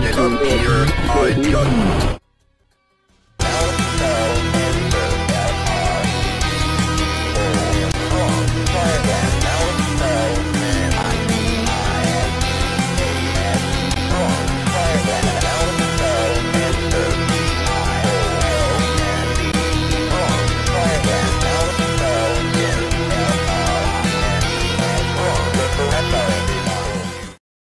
twisted up here. I just